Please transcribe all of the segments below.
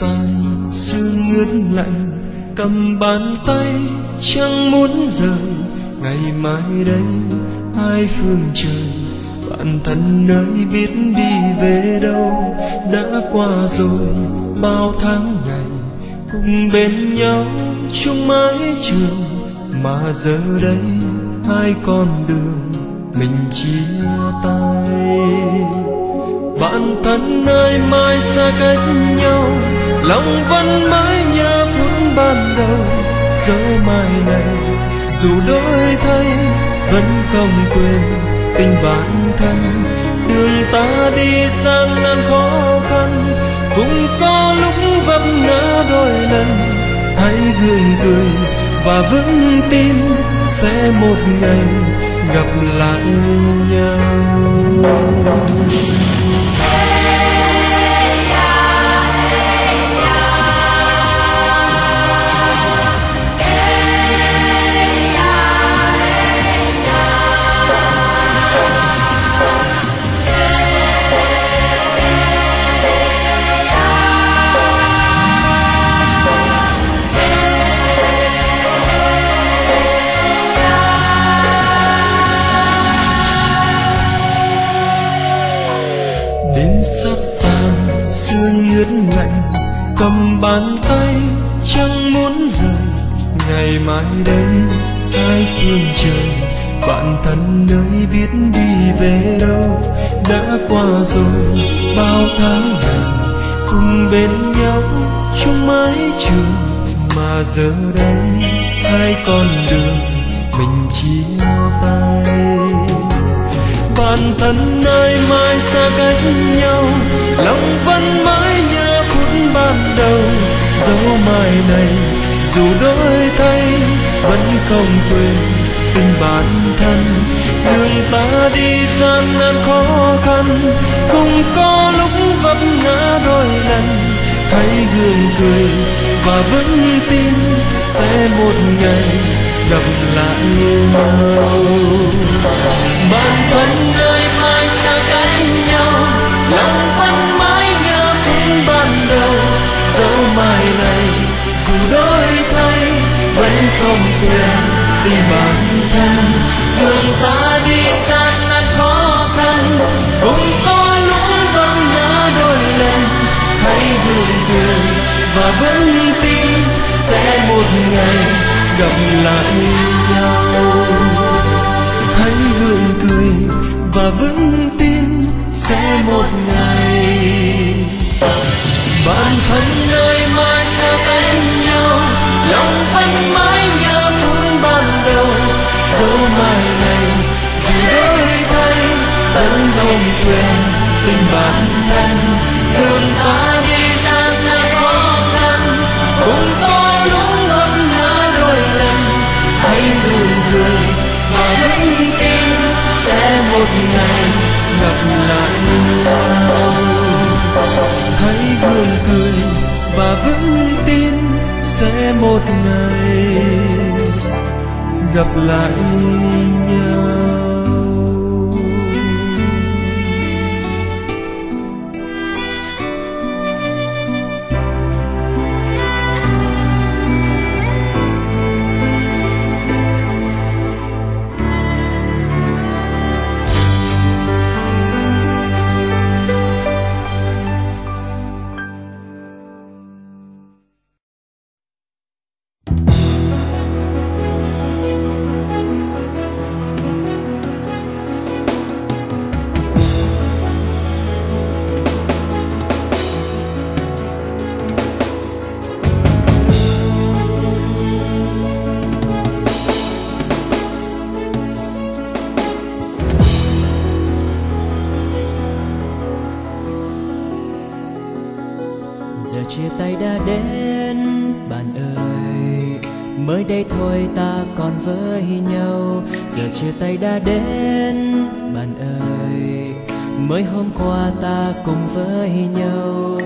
vai tàn sương ướt lạnh, cầm bàn tay, chẳng muốn rời. Ngày mai đây hai phương trời, bạn thân nơi biết đi về đâu. Đã qua rồi, bao tháng ngày, cùng bên nhau chung mái trường. Mà giờ đây hai con đường, mình chia tay. Bạn thân nơi mai xa cách nhau lòng vẫn mãi nhớ phút ban đầu dẫu mai này, dù đổi thay vẫn không quên tình bạn thân. Đường ta đi gian nan khó khăn, cũng có lúc vấp ngã đôi lần. Hãy gương cười và vững tin sẽ một ngày gặp lại nhau. Sắp tàn sương ướt lạnh cầm bàn tay chẳng muốn rời. Ngày mai đây hai phương trời, bạn thân nơi biết đi về đâu. Đã qua rồi, bao tháng ngày, cùng bên nhau chung mái trường. Mà giờ đây, hai con đường, mình chia tay toàn thân nơi mai xa cách nhau. Lòng vẫn mãi nhớ phút ban đầu. Dấu mai này, dù đổi thay, vẫn không quên tình bản thân. Đường ta đi gian nan khó khăn, cũng có lúc vấp ngã đôi lần. Hãy gương cười và vững tin, sẽ một ngày gặp lại nhau. Bạn thân nơi mai xa cách nhau, lòng vẫn mãi nhớ phút ban đầu. Dẫu mai này dù đổi thay, vẫn không quên. Gặp lại nhau. Hãy gượng cười và vững tin sẽ một ngày. Bạn thân nơi mai xa cách nhau, lòng vẫn mãi nhớ thương ban đầu. Dẫu mai này dù đổi thay vẫn không quên tình bạn thân. Một ngày gặp lại nhau hãy gương cười và vững tin sẽ một ngày gặp lại nhau. Đây thôi ta còn với nhau. Giờ chia tay đã đến, bạn ơi. Mới hôm qua ta cùng với nhau.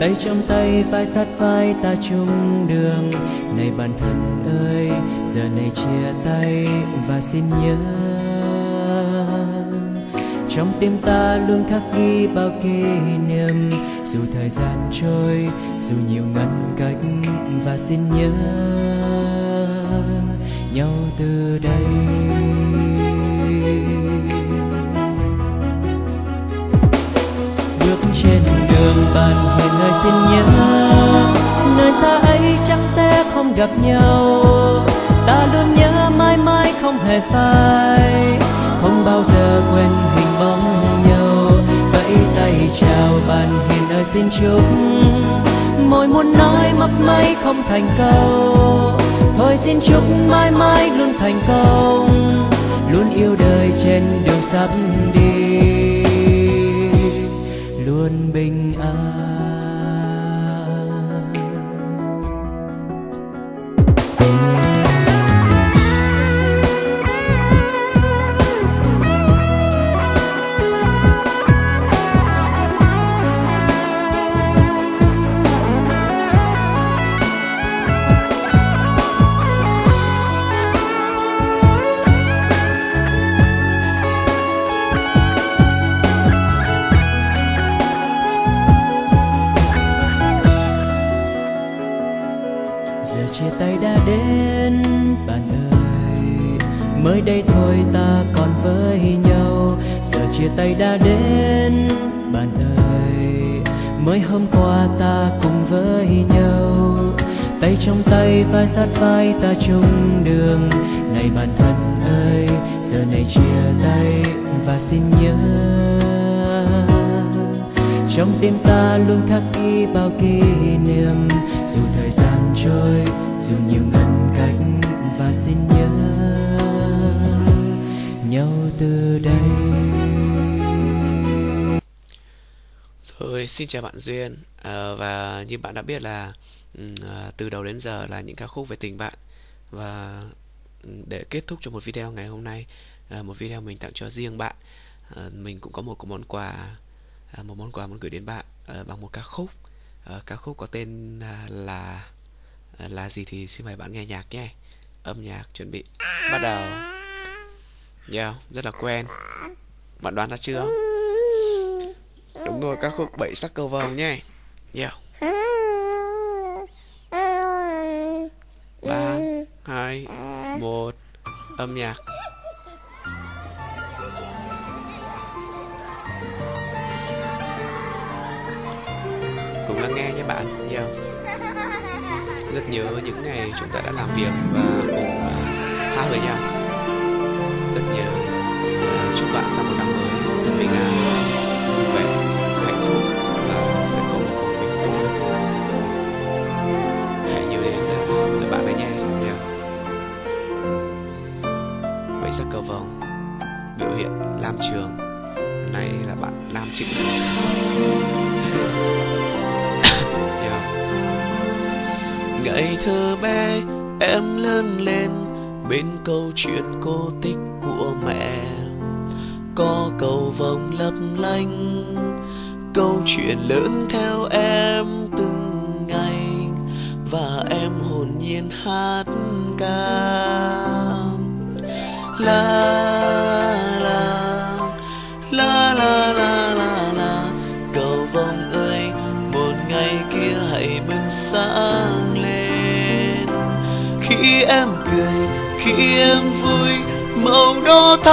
Tay trong tay, vai sát vai ta chung đường. Này bạn thân ơi, giờ này chia tay và xin nhớ. Trong tim ta luôn khắc ghi bao kỷ niệm. Dù thời gian trôi, dù nhiều ngăn cách và xin nhớ nhau từ đây. Bước trên đường bạn hẹn nơi xin nhớ, nơi xa ấy chắc sẽ không gặp nhau. Ta luôn nhớ mãi mãi không hề phai, không bao giờ quên hình bóng nhau. Vẫy tay chào bạn hiền ơi xin chúc, môi muốn nói mấp máy không thành câu thôi xin chúc mãi mãi luôn thành công, luôn yêu đời trên đường sắp đi, luôn bình an. Mới đây thôi ta còn với nhau. Giờ chia tay đã đến bạn ơi, mới hôm qua ta cùng với nhau. Tay trong tay vai sát vai ta chung đường. Này bạn thân ơi, giờ này chia tay và xin nhớ. Trong tim ta luôn khắc ghi bao kỷ niệm. Dù thời gian trôi, dù nhiều ngăn từ đây. Rồi xin chào bạn duyên. À, và như bạn đã biết là ừ, à, từ đầu đến giờ là những ca khúc về tình bạn. Và ừ, để kết thúc cho một video ngày hôm nay à, một video mình tặng cho riêng bạn à, mình cũng có một món quà à, một món quà muốn gửi đến bạn à, bằng một ca khúc. À, ca khúc có tên à, là À, là gì thì xin mời bạn nghe nhạc nhé. Âm nhạc chuẩn bị bắt đầu yeah rất là quen. Bạn đoán ra chưa? Đúng rồi, các khúc bảy sắc cầu vồng nhé. Yeah ba, hai, một, âm nhạc. Cùng lắng nghe nhé bạn. Yeah rất nhớ những ngày chúng ta đã làm việc và cùng hát với nhau rất nhiều. Chúc bạn sang một năm mới thật bình an vui vẻ hạnh phúc và sẽ có một công việc tốt. Hãy nhớ đến uh, người bạn đấy nhé. Nha vậy sắc cầu vồng biểu hiện lam trường. Nay là bạn lam chữ ngày thơ bé em lớn lên bên câu chuyện cô tích của mẹ, có cầu vồng lấp lánh. Câu chuyện lớn theo em từng ngày, và em hồn nhiên hát ca.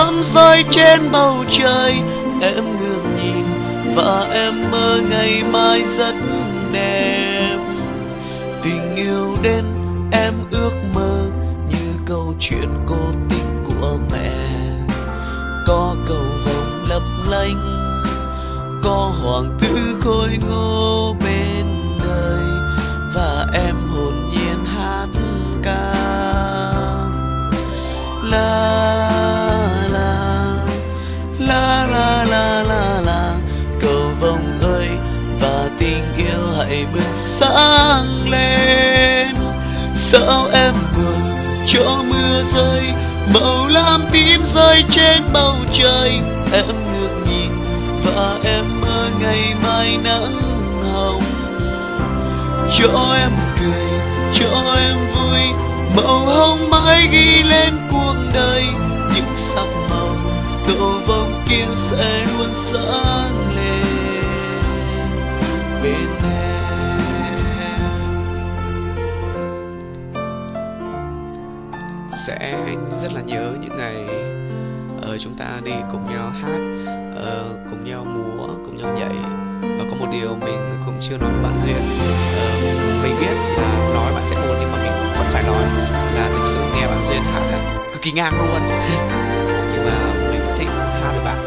đỏ rơi trên bầu trời. Em ngước nhìn và em mơ ngày mai rất đẹp. Tình yêu đến em ước mơ như câu chuyện cô tích của mẹ. Có cầu vồng lấp lánh, có hoàng tử khôi ngô bên đời, và em hồn nhiên hát ca. La sáng lên. Sao em buồn cho mưa rơi, màu lam tím rơi trên bầu trời. Em ngước nhìn và em mơ ngày mai nắng hồng. Cho em cười cho em vui, màu hồng mãi ghi lên cuộc đời. Những sắc màu cầu vồng kia sẽ luôn sáng rất là nhớ những ngày uh, chúng ta đi cùng nhau hát uh, cùng nhau múa cùng nhau nhảy. Và có một điều mình cũng chưa nói với bạn duyên uh, mình biết là nói bạn sẽ buồn nhưng mà mình vẫn phải nói là thực sự nghe bạn duyên hát là cực kỳ ngang luôn. Nhưng mà mình thích hát với bạn.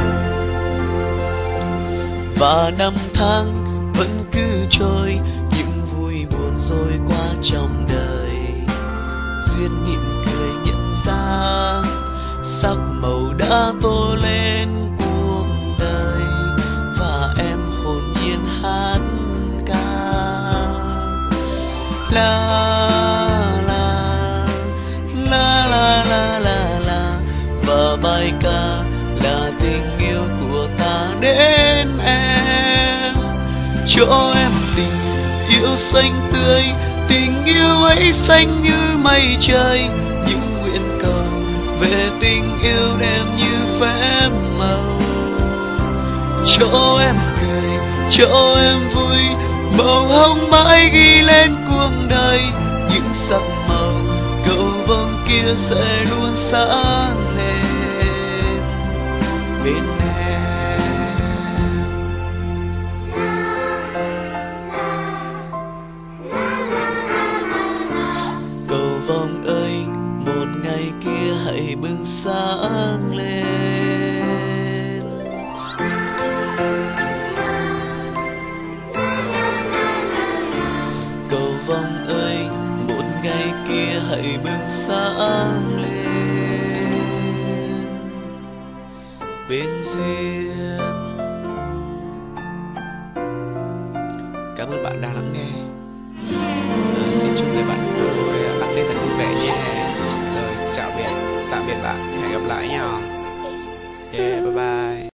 Và năm tháng vẫn cứ trôi những vui buồn rồi qua trong đời. Duyên nhịn sắc màu đã tô lên cuộc đời, và em hồn nhiên hát ca. La la la la la la la, và bài ca là tình yêu của ta đến em. Cho em tình yêu xanh tươi, tình yêu ấy xanh như mây trời về tình yêu em như phép màu. Cho em cười cho em vui, màu hồng mãi ghi lên cuộc đời. Những sắc màu cầu vồng kia sẽ luôn sáng lên. Kia hãy bừng sáng lên. Bên duyên. Cảm ơn bạn đã lắng nghe. Ờ, xin chúc người bạn của tôi ăn tết thật vui vẻ nhé. Rồi chào biệt tạm biệt bạn. Hẹn gặp lại nhau yeah,